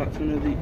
opportunity.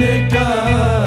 का